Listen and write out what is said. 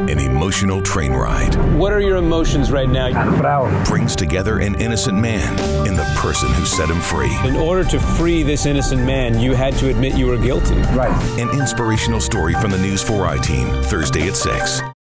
An emotional train ride What are your emotions right now? Bravo. brings together an innocent man and the person who set him free. In order to free this innocent man, you had to admit you were guilty. Right. An inspirational story from the News 4 I-Team, Thursday at 6.